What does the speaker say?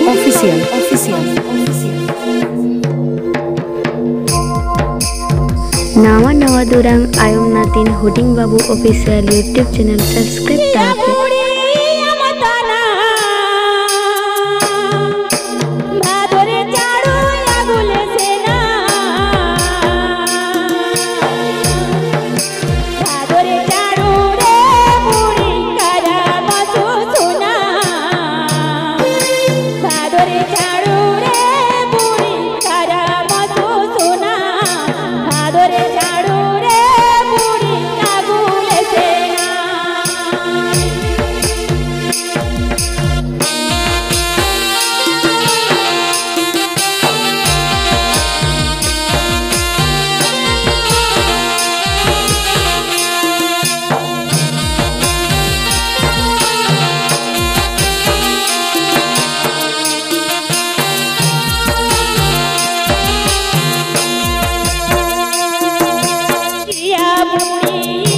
Official. Official. Nawa nawa durang ayong natin huding babu official YouTube channel subscribe ta You.